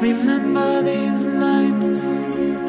Remember these nights.